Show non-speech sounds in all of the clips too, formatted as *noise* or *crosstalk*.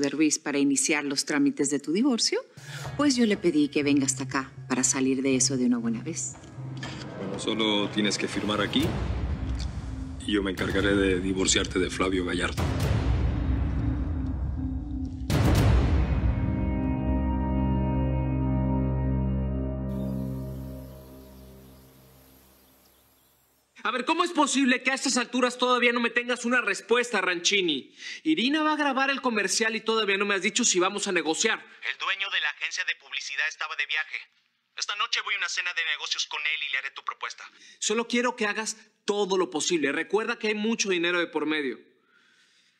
de Ruiz para iniciar los trámites de tu divorcio, pues yo le pedí que venga hasta acá para salir de eso de una buena vez. Bueno, solo tienes que firmar aquí y yo me encargaré de divorciarte de Flavio Gallardo. A ver, ¿cómo es posible que a estas alturas todavía no me tengas una respuesta, Ranchini? Irina va a grabar el comercial y todavía no me has dicho si vamos a negociar. El dueño de la agencia de publicidad estaba de viaje. Esta noche voy a una cena de negocios con él y le haré tu propuesta. Solo quiero que hagas todo lo posible. Recuerda que hay mucho dinero de por medio.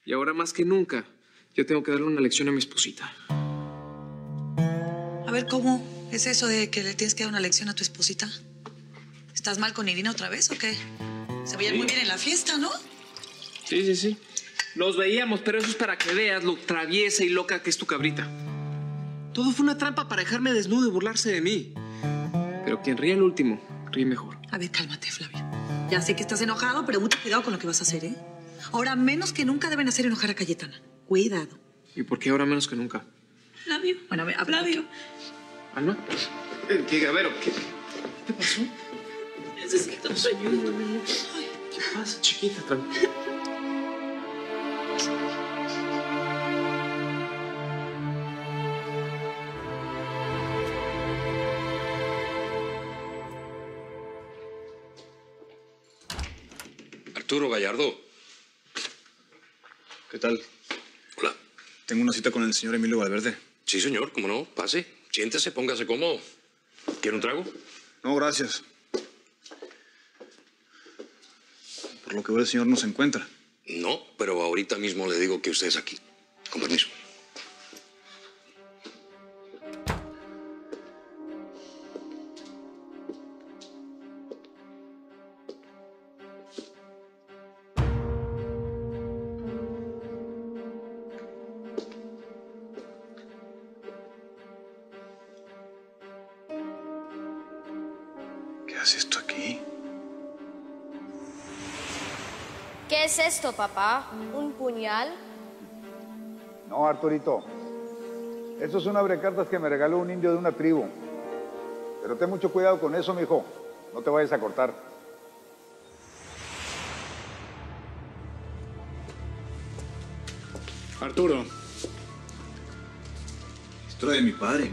Y ahora más que nunca, yo tengo que darle una lección a mi esposita. A ver, ¿cómo es eso de que le tienes que dar una lección a tu esposita? ¿Estás mal con Irina otra vez o qué? Se veían Sí. muy bien en la fiesta, ¿no? Sí, sí, sí. Nos veíamos, pero eso es para que veas lo traviesa y loca que es tu cabrita. Todo fue una trampa para dejarme desnudo y burlarse de mí. Pero quien ríe al último, ríe mejor. A ver, cálmate, Flavio. Ya sé que estás enojado, pero mucho cuidado con lo que vas a hacer, ¿eh? Ahora menos que nunca deben hacer enojar a Cayetana. Cuidado. ¿Y por qué ahora menos que nunca? Flavio. Bueno, a ver, a Flavio. ¿Alma? ¿Qué, a ver, ¿qué, ¿qué pasó? Necesito ayuda. Ay. ¿Qué pasa, chiquita? Tranquila. Arturo Gallardo. ¿Qué tal? Hola. Tengo una cita con el señor Emilio Valverde. Sí, señor, cómo no. Pase. Siéntese, póngase cómodo. ¿Quiere un trago? No, gracias. Por lo que veo, el señor no se encuentra. No, pero ahorita mismo le digo que usted es aquí. Con permiso. ¿Qué hace esto aquí? ¿Qué es esto, papá? ¿Un puñal? No, Arturito. Eso es un abrecartas que me regaló un indio de una tribu. Pero ten mucho cuidado con eso, mijo. No te vayas a cortar. Arturo. Historia de mi padre.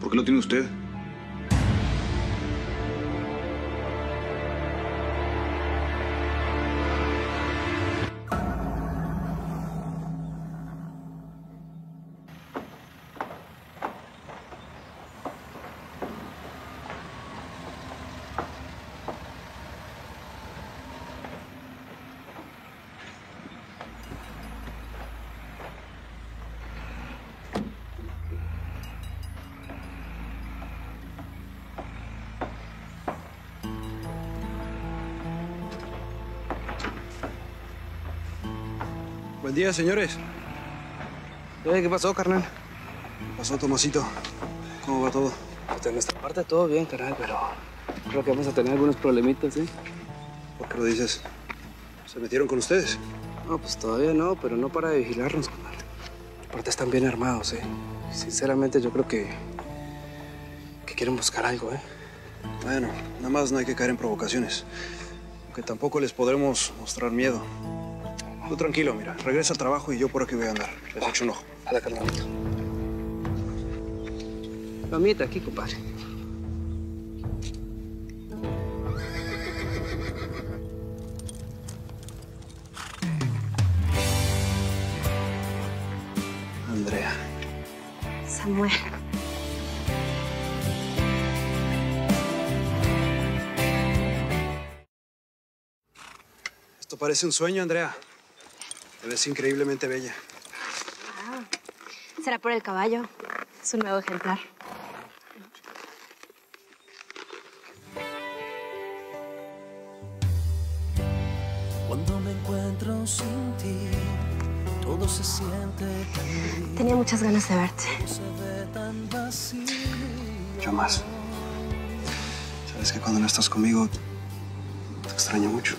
¿Por qué lo tiene usted? Buen día, señores. ¿qué pasó, carnal? ¿Qué pasó, Tomasito? ¿Cómo va todo? Pues de nuestra parte todo bien, carnal, pero creo que vamos a tener algunos problemitas, ¿eh? ¿Por qué lo dices? ¿Se metieron con ustedes? No, pues todavía no, pero no para de vigilarnos, carnal. Aparte están bien armados, ¿eh? Sinceramente yo creo que... que quieren buscar algo, ¿eh? Bueno, nada más no hay que caer en provocaciones. Aunque tampoco les podremos mostrar miedo. Tú tranquilo, mira. Regresa al trabajo y yo por aquí voy a andar. Les echo un ojo. A la carnalito. Mamita, aquí, compadre. Andrea. Samuel. Esto parece un sueño, Andrea. Te ves increíblemente bella. Ah, será por el caballo. Es un nuevo ejemplar. Cuando me encuentro sin ti, todo se siente tan Tenía muchas ganas de verte. se ve tan vacío. Yo más. Sabes que cuando no estás conmigo, te extraño mucho.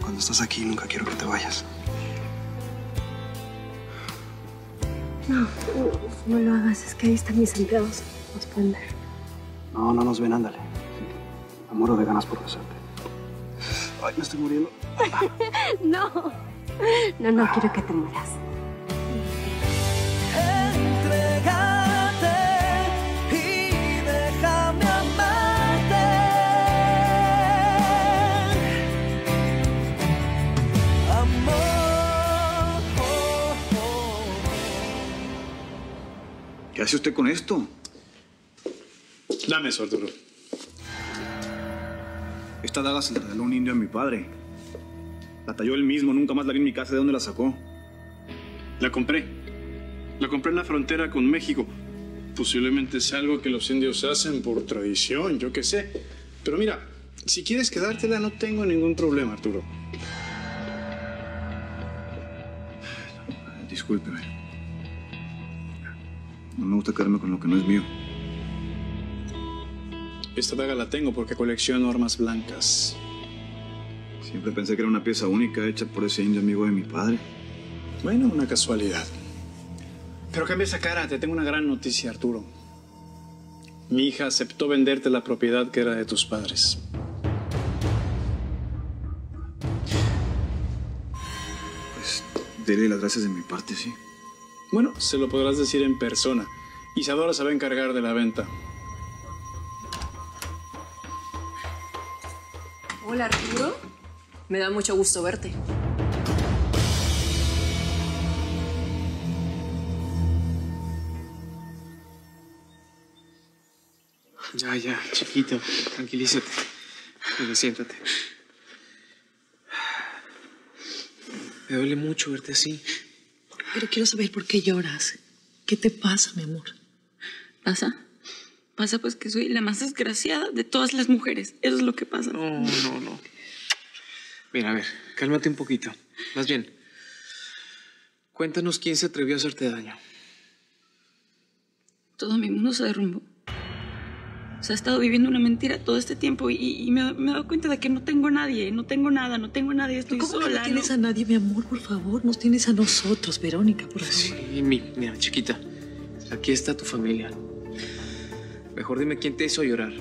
Cuando estás aquí, nunca quiero que te vayas. No, no lo hagas, es que ahí están mis empleados. Nos pueden ver. No, no nos ven, ándale. Me muero de ganas por besarte. Ay, me estoy muriendo. *laughs* no, no, no quiero que te mueras. ¿Qué hace usted con esto? Dame eso, Arturo. Esta daga se la regaló un indio a mi padre. La talló él mismo, nunca más la vi en mi casa. ¿De dónde la sacó? La compré. La compré en la frontera con México. Posiblemente es algo que los indios hacen por tradición, yo qué sé. Pero mira, si quieres quedártela, no tengo ningún problema, Arturo. Discúlpeme. No me gusta quedarme con lo que no es mío. Esta daga la tengo porque colecciono armas blancas. Siempre pensé que era una pieza única hecha por ese indio amigo de mi padre. Bueno, una casualidad. Pero cambia esa cara, te tengo una gran noticia, Arturo. Mi hija aceptó venderte la propiedad que era de tus padres. Pues dele las gracias de mi parte, sí. Bueno, se lo podrás decir en persona. Isadora se va a encargar de la venta. Hola, Arturo. Me da mucho gusto verte. Ya, ya, chiquito, tranquilízate. Venga, siéntate. Me duele mucho verte así. Pero quiero saber por qué lloras. ¿Qué te pasa, mi amor? ¿Pasa? Pasa pues que soy la más desgraciada de todas las mujeres. Eso es lo que pasa. No, no, no. Mira, a ver, cálmate un poquito. Más bien, cuéntanos quién se atrevió a hacerte daño. Todo mi mundo se derrumbó. O sea, he estado viviendo una mentira todo este tiempo y, y me, me he dado cuenta de que no tengo a nadie, no tengo nada, no tengo a nadie, estoy ¿Cómo sola. que no tienes ¿no? a nadie, mi amor? Por favor, nos tienes a nosotros, Verónica, por favor. Sí, mi- mira, chiquita, aquí está tu familia. Mejor dime quién te hizo llorar.